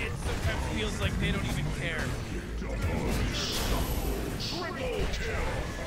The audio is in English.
It sometimes feels like they don't even care. Triple kill!